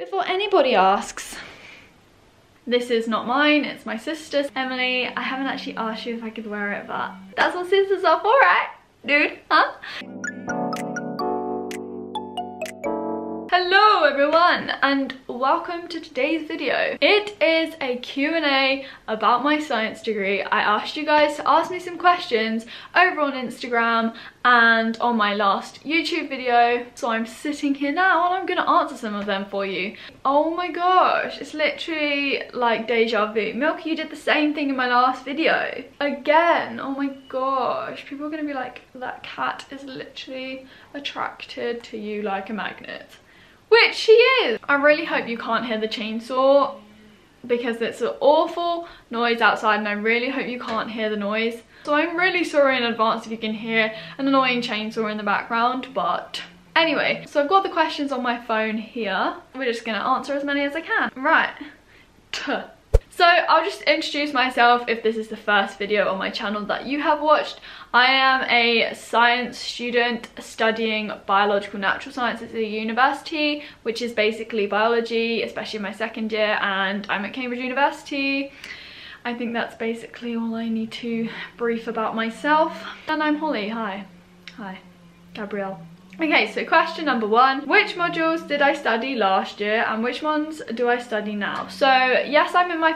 Before anybody asks, this is not mine, it's my sister's. Emily, I haven't actually asked you if I could wear it, but that's what sisters are for, right? Dude, huh? Hello everyone and welcome to today's video. It is a Q&A about my science degree. I asked you guys to ask me some questions over on Instagram and on my last YouTube video. So I'm sitting here now and I'm gonna answer some of them for you. Oh my gosh, it's literally like deja vu. Milky, you did the same thing in my last video. Again, oh my gosh. People are gonna be like, that cat is literally attracted to you like a magnet. Which she is. I really hope you can't hear the chainsaw because it's an awful noise outside and I really hope you can't hear the noise. So I'm really sorry in advance if you can hear an annoying chainsaw in the background, but anyway. So I've got the questions on my phone here. We're just gonna answer as many as I can. Right. Tuh. So I'll just introduce myself if this is the first video on my channel that you have watched. I am a science student studying biological natural sciences at university, which is basically biology, especially my second year, and I'm at Cambridge University. I think that's basically all I need to brief about myself. And I'm Holly, hi. Hi, Gabrielle. Okay, so question number one. Which modules did I study last year and which ones do I study now? So yes, I'm in my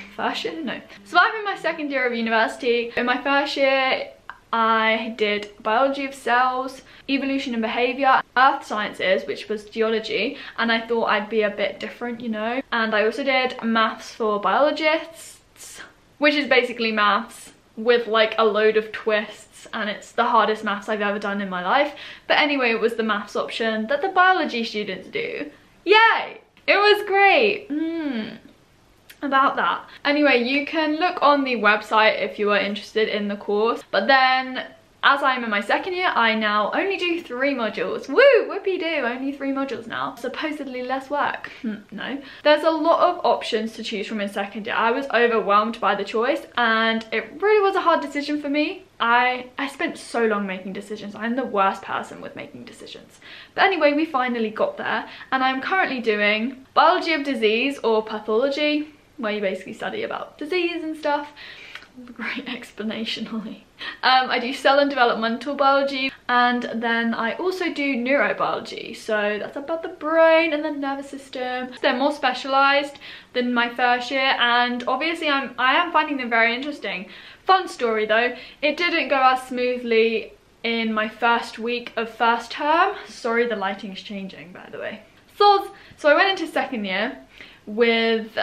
first year, no. So I'm in my second year of university. In my first year, I did biology of cells, evolution and behaviour, earth sciences, which was geology, and I thought I'd be a bit different, you know. And I also did maths for biologists, which is basically maths with like a load of twists and it's the hardest maths I've ever done in my life. But anyway, it was the maths option that the biology students do. Yay! It was great. Hmm about that. Anyway, you can look on the website if you are interested in the course, but then as I'm in my second year, I now only do three modules. Woo, whoopie do, only three modules now. Supposedly less work. Hmm, no. There's a lot of options to choose from in second year. I was overwhelmed by the choice and it really was a hard decision for me. I, I spent so long making decisions. I'm the worst person with making decisions. But anyway, we finally got there and I'm currently doing biology of disease or pathology, where you basically study about disease and stuff great explanation, Holly. Um, I do cell and developmental biology and then I also do neurobiology. So that's about the brain and the nervous system. They're more specialised than my first year and obviously I'm, I am finding them very interesting. Fun story though, it didn't go as smoothly in my first week of first term. Sorry the lighting's changing by the way. So, so I went into second year with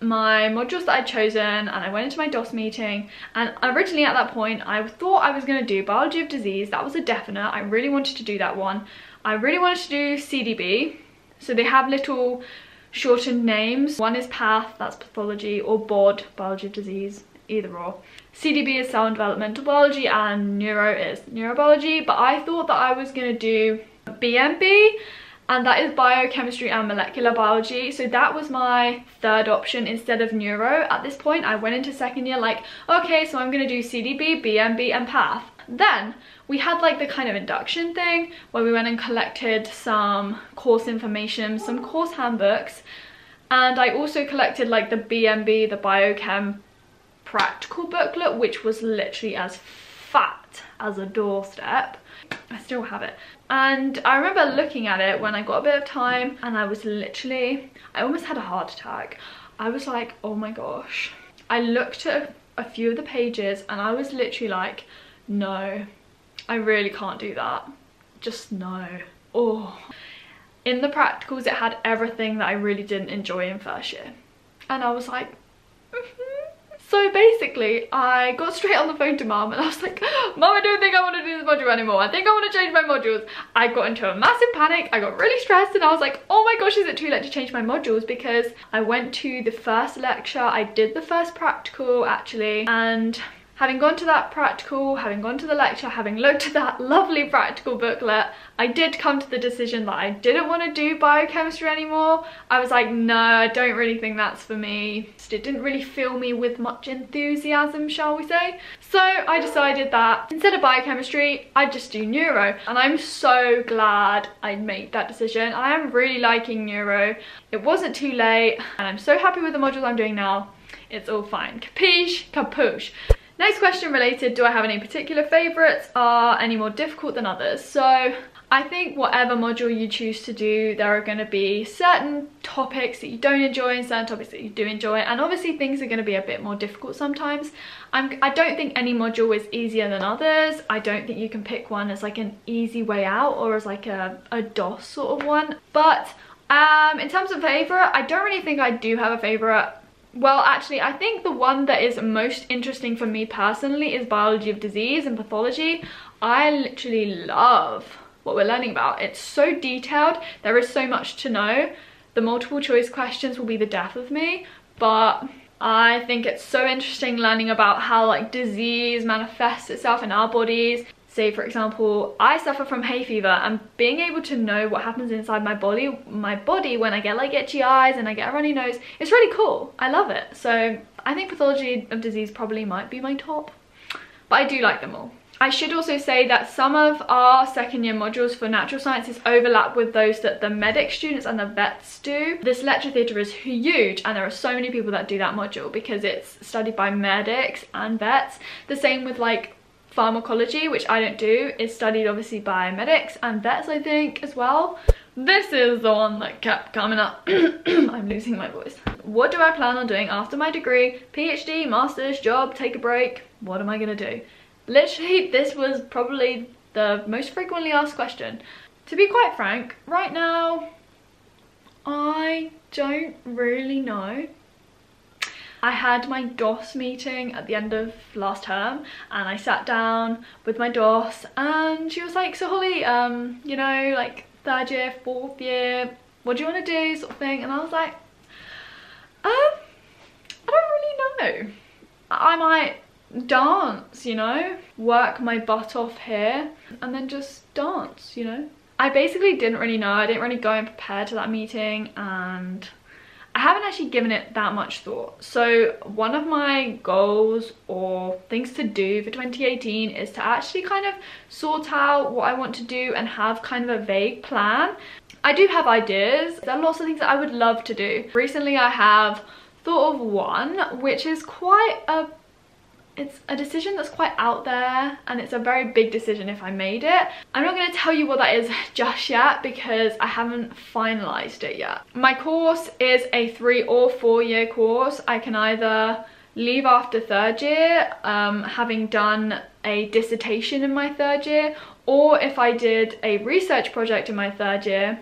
my modules that I'd chosen and I went into my DOS meeting and originally at that point I thought I was going to do biology of disease. That was a definite. I really wanted to do that one. I really wanted to do CDB so they have little shortened names. One is path that's pathology or BOD biology of disease either or. CDB is cell and developmental biology and neuro is neurobiology. But I thought that I was going to do BMB and that is biochemistry and molecular biology. So that was my third option instead of neuro. At this point i went into second year like okay so i'm gonna do cdb bmb and path. Then we had like the kind of induction thing where we went and collected some course information some course handbooks. And i also collected like the bmb the biochem practical booklet which was literally as fat as a doorstep I still have it. And I remember looking at it when I got a bit of time and I was literally, I almost had a heart attack. I was like, oh my gosh. I looked at a, few of the pages and I was literally like, no, I really can't do that. Just no. Oh. In the practicals, it had everything that I really didn't enjoy in first year. And I was like, so basically, I got straight on the phone to mom and I was like, mom, I don't think I want to do this module anymore. I think I want to change my modules. I got into a massive panic. I got really stressed and I was like, oh my gosh, is it too late to change my modules? Because I went to the first lecture, I did the first practical actually, and having gone to that practical, having gone to the lecture, having looked at that lovely practical booklet, I did come to the decision that I didn't want to do biochemistry anymore. I was like, no, I don't really think that's for me. It didn't really fill me with much enthusiasm, shall we say. So I decided that instead of biochemistry, I'd just do neuro. And I'm so glad I made that decision. I am really liking neuro. It wasn't too late and I'm so happy with the modules I'm doing now. It's all fine. Capiche? Capuche. Next question related, do I have any particular favourites? Are any more difficult than others? So I think whatever module you choose to do, there are going to be certain topics that you don't enjoy and certain topics that you do enjoy. And obviously things are going to be a bit more difficult sometimes. I'm, I don't think any module is easier than others. I don't think you can pick one as like an easy way out or as like a, a DOS sort of one. But um, in terms of favourite, I don't really think I do have a favourite. Well, actually, I think the one that is most interesting for me personally is biology of disease and pathology. I literally love what we're learning about. It's so detailed. There is so much to know. The multiple choice questions will be the death of me, but I think it's so interesting learning about how like disease manifests itself in our bodies. Say for example, I suffer from hay fever and being able to know what happens inside my body, my body when I get like itchy eyes and I get a runny nose, it's really cool. I love it. So I think pathology of disease probably might be my top, but I do like them all. I should also say that some of our second year modules for natural sciences overlap with those that the medic students and the vets do. This lecture theatre is huge and there are so many people that do that module because it's studied by medics and vets. The same with like pharmacology, which I don't do, is studied obviously by medics and vets I think as well. This is the one that kept coming up. I'm losing my voice. What do I plan on doing after my degree? PhD, master's, job, take a break? What am I gonna do? Literally, this was probably the most frequently asked question. To be quite frank, right now, I don't really know. I had my DOS meeting at the end of last term and I sat down with my DOS and she was like, so Holly, um, you know, like third year, fourth year, what do you want to do sort of thing? And I was like, um, I don't really know. I might dance, you know? Work my butt off here and then just dance, you know? I basically didn't really know. I didn't really go and prepare to that meeting and I haven't actually given it that much thought. So one of my goals or things to do for 2018 is to actually kind of sort out what I want to do and have kind of a vague plan. I do have ideas. There are lots of things that I would love to do. Recently I have thought of one which is quite a it's a decision that's quite out there and it's a very big decision if I made it. I'm not going to tell you what that is just yet because I haven't finalised it yet. My course is a three or four year course. I can either leave after third year um, having done a dissertation in my third year or if I did a research project in my third year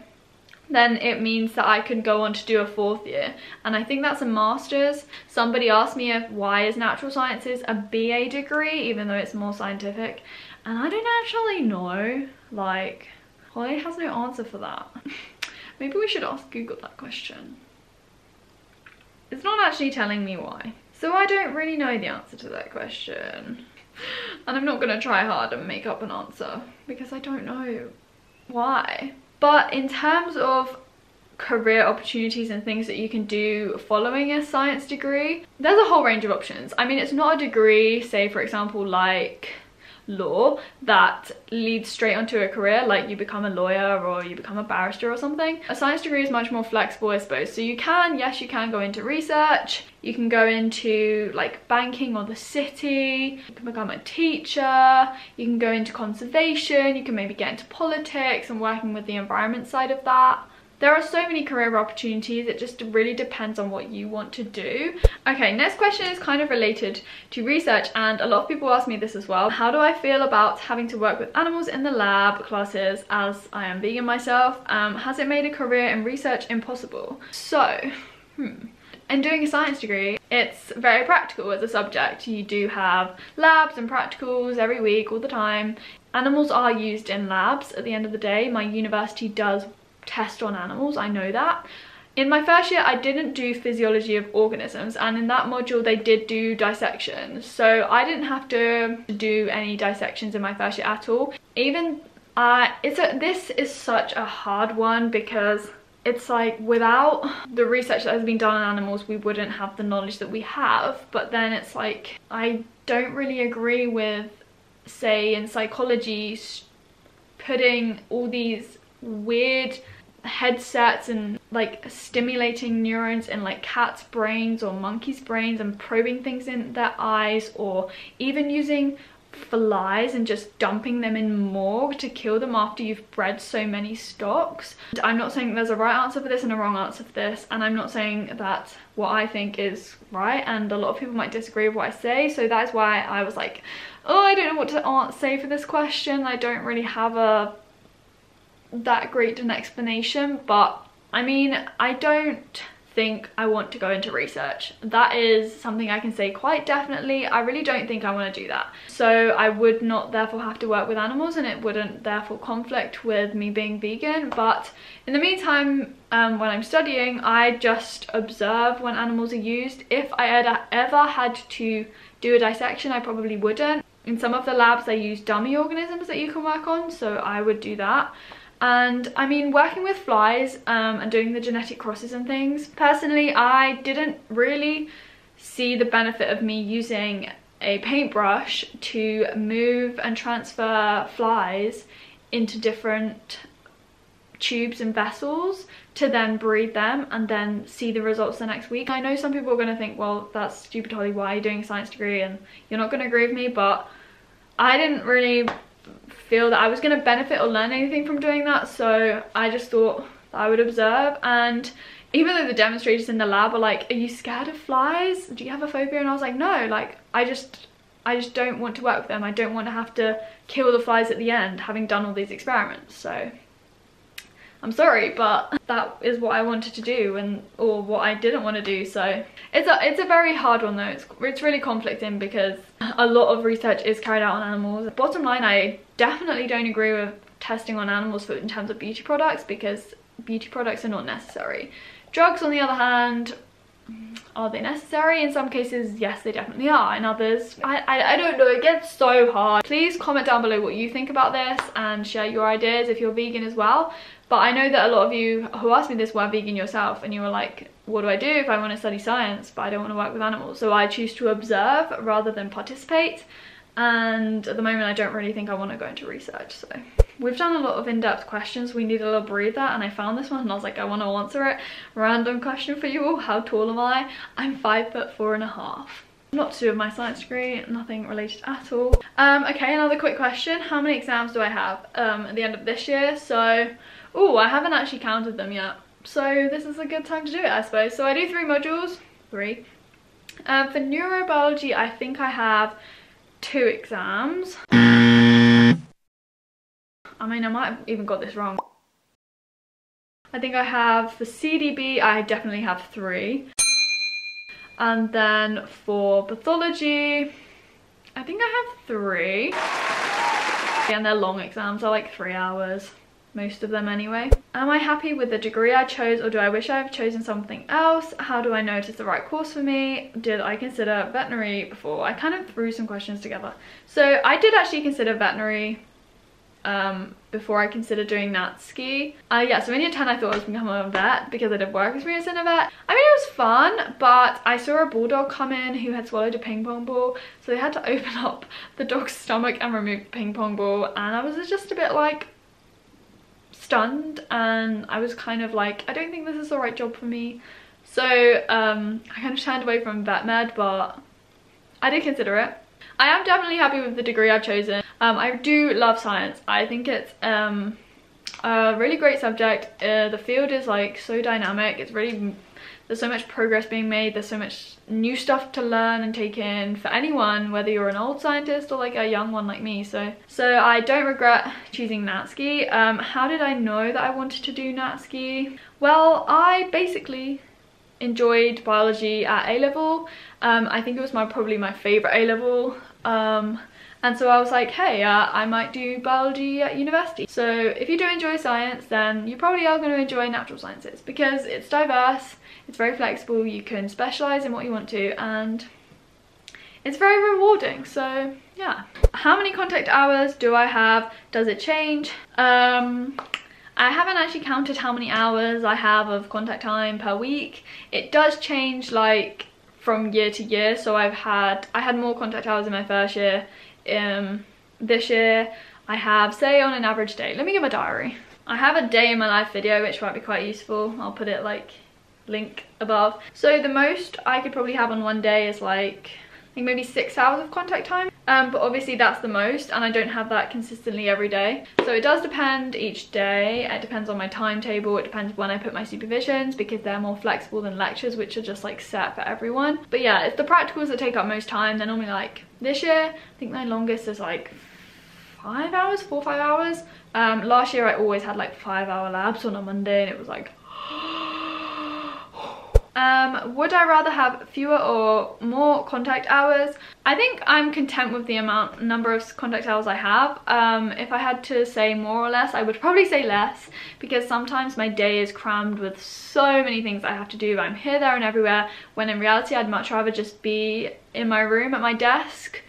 then it means that I can go on to do a fourth year. And I think that's a master's. Somebody asked me if why is natural sciences a BA degree, even though it's more scientific. And I don't actually know. Like, Holly has no answer for that. Maybe we should ask Google that question. It's not actually telling me why. So I don't really know the answer to that question. And I'm not gonna try hard and make up an answer because I don't know why. But in terms of career opportunities and things that you can do following a science degree, there's a whole range of options. I mean, it's not a degree, say for example, like law that leads straight onto a career like you become a lawyer or you become a barrister or something. A science degree is much more flexible I suppose. So you can, yes you can go into research, you can go into like banking or the city, you can become a teacher, you can go into conservation, you can maybe get into politics and working with the environment side of that. There are so many career opportunities, it just really depends on what you want to do. Okay, next question is kind of related to research and a lot of people ask me this as well. How do I feel about having to work with animals in the lab classes as I am vegan myself? Um, has it made a career in research impossible? So, hmm. In doing a science degree, it's very practical as a subject. You do have labs and practicals every week, all the time. Animals are used in labs at the end of the day. My university does test on animals, I know that. in my first year I didn't do physiology of organisms and in that module they did do dissections so I didn't have to do any dissections in my first year at all. Even uh, it's a, this is such a hard one because it's like without the research that has been done on animals we wouldn't have the knowledge that we have. But then it's like I don't really agree with say in psychology putting all these weird headsets and like stimulating neurons in like cats brains or monkeys brains and probing things in their eyes or even using flies and just dumping them in morgue to kill them after you've bred so many stocks. I'm not saying there's a right answer for this and a wrong answer for this and I'm not saying that what I think is right and a lot of people might disagree with what I say so that's why I was like oh I don't know what to say for this question I don't really have a that great an explanation but I mean I don't think I want to go into research. That is something I can say quite definitely. I really don't think I want to do that. So I would not therefore have to work with animals and it wouldn't therefore conflict with me being vegan. But in the meantime, um, when I'm studying, I just observe when animals are used. If I had ever had to do a dissection, I probably wouldn't. In some of the labs, they use dummy organisms that you can work on, so I would do that and I mean working with flies um, and doing the genetic crosses and things personally I didn't really see the benefit of me using a paintbrush to move and transfer flies into different tubes and vessels to then breed them and then see the results the next week. I know some people are going to think, well, that's stupid, Holly, why are you doing a science degree? And you're not going to agree with me, but I didn't really feel that I was going to benefit or learn anything from doing that so I just thought I would observe. And even though the demonstrators in the lab were like are you scared of flies? Do you have a phobia? And I was like no like I just I just don't want to work with them. I don't want to have to kill the flies at the end having done all these experiments. So I'm sorry, but that is what I wanted to do and or what I didn't want to do. So it's a it's a very hard one though. It's it's really conflicting because a lot of research is carried out on animals. Bottom line, I definitely don't agree with testing on animals for in terms of beauty products because beauty products are not necessary. Drugs, on the other hand, are they necessary? In some cases, yes, they definitely are. In others, I, I, I, don't know, it gets so hard. Please comment down below what you think about this and share your ideas if you're vegan as well. But I know that a lot of you who asked me this were vegan yourself and you were like, what do I do if I want to study science but I don't want to work with animals? So I choose to observe rather than participate. And at the moment, I don't really think I want to go into research. So we've done a lot of in-depth questions. We need a little breather and I found this one and I was like, I want to answer it. Random question for you all. How tall am I? I'm five foot four and a half not to do with my science degree nothing related at all um okay another quick question how many exams do i have um at the end of this year so Oh, I haven't actually counted them yet. So this is a good time to do it, I suppose. So I do three modules, three. Um, for neurobiology, I think I have two exams. I mean, I might have even got this wrong. I think I have for CDB, I definitely have three. And then for pathology, I think I have three. And they're long exams, they're like three hours most of them anyway. Am I happy with the degree I chose or do I wish I have chosen something else? How do I know it's the right course for me? Did I consider veterinary before? I kind of threw some questions together. So I did actually consider veterinary um, before I considered doing NatSci. Uh, yeah, so in year 10 I thought I was gonna come becoming a vet because I did work experience in a vet. I mean, it was fun, but I saw a bulldog come in who had swallowed a ping pong ball. So they had to open up the dog's stomach and remove the ping pong ball. And I was just a bit like, stunned and I was kind of like, I don't think this is the right job for me. So um, I kind of turned away from vet med, but I did consider it. I am definitely happy with the degree I've chosen. Um, I do love science. I think it's um, a really great subject. Uh, the field is like so dynamic. It's really there's so much progress being made there's so much new stuff to learn and take in for anyone whether you're an old scientist or like a young one like me so so i don't regret choosing NatSci um how did i know that i wanted to do NatSci well i basically enjoyed biology at a level um i think it was my probably my favorite a level um And so I was like, hey, uh, I might do biology at university. So if you do enjoy science, then you probably are going to enjoy natural sciences because it's diverse, it's very flexible, you can specialise in what you want to, and it's very rewarding. So yeah. How many contact hours do I have? Does it change? Um, I haven't actually counted how many hours I have of contact time per week. It does change like from year to year. So I've had, I had more contact hours in my first year. Um, this year I have, say on an average day, let me get my diary. I have a day in my life video which might be quite useful. I'll put it like link above. So the most I could probably have on one day is like think maybe six hours of contact time. Um, but obviously that's the most and I don't have that consistently every day. So it does depend each day. It depends on my timetable. It depends when I put my supervisions because they're more flexible than lectures which are just like set for everyone. But yeah, it's the practicals that take up most time. They're normally like this year, I think my longest is like five hours, four five hours. Um, last year I always had like five hour labs on a Monday and it was like um, would I rather have fewer or more contact hours? I think I'm content with the amount number of contact hours I have. Um, if I had to say more or less, I would probably say less because sometimes my day is crammed with so many things I have to do. I'm here, there and everywhere when in reality I'd much rather just be in my room at my desk.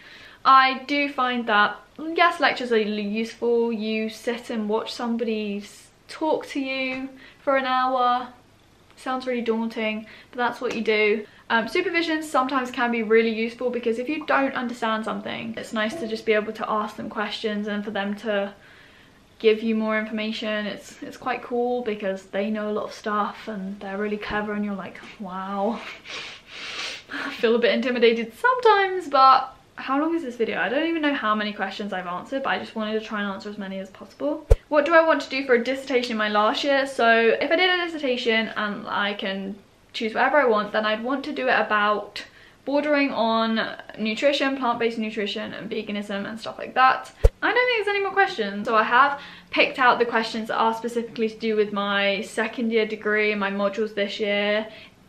I do find that, yes, lectures are useful. You sit and watch somebody talk to you for an hour sounds really daunting, but that's what you do. Um, supervision sometimes can be really useful because if you don't understand something, it's nice to just be able to ask them questions and for them to give you more information. It's, it's quite cool because they know a lot of stuff and they're really clever and you're like, wow. I feel a bit intimidated sometimes, but how long is this video? I don't even know how many questions I've answered, but I just wanted to try and answer as many as possible. What do I want to do for a dissertation in my last year? So if I did a dissertation and I can choose whatever I want, then I'd want to do it about bordering on nutrition, plant-based nutrition and veganism and stuff like that. I don't think there's any more questions. So I have picked out the questions that are specifically to do with my second year degree, and my modules this year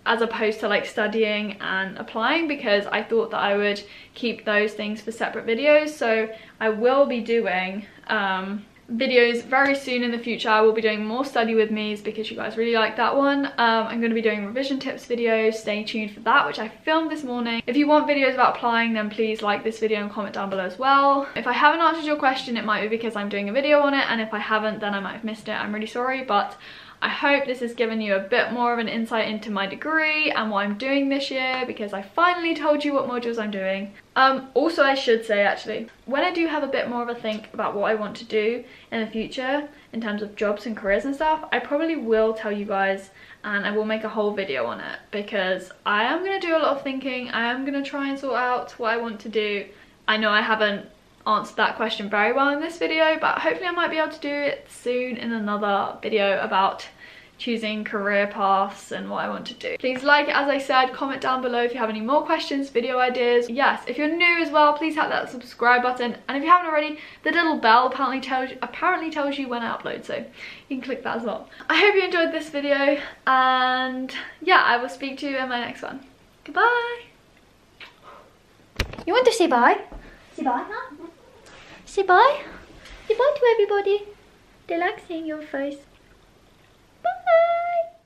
as opposed to like studying and applying because I thought that I would keep those things for separate videos. So I will be doing um, videos very soon in the future. I will be doing more study with me's because you guys really like that one. Um, I'm going to be doing revision tips videos. Stay tuned for that which I filmed this morning. If you want videos about applying then please like this video and comment down below as well. If I haven't answered your question it might be because I'm doing a video on it and if I haven't then I might have missed it. I'm really sorry but I hope this has given you a bit more of an insight into my degree and what I'm doing this year because I finally told you what modules I'm doing. Um, also, I should say actually, when I do have a bit more of a think about what I want to do in the future in terms of jobs and careers and stuff, I probably will tell you guys and I will make a whole video on it because I am going to do a lot of thinking. I am going to try and sort out what I want to do. I know I haven't answered that question very well in this video but hopefully I might be able to do it soon in another video about choosing career paths and what I want to do. Please like it as I said, comment down below if you have any more questions, video ideas. Yes, if you're new as well, please hit that subscribe button. And if you haven't already, the little bell apparently tells you, apparently tells you when I upload, so you can click that as well. I hope you enjoyed this video and yeah, I will speak to you in my next one. Goodbye! You want to say bye? Say bye, huh? Say bye. Say bye to everybody. They like seeing your face. Bye.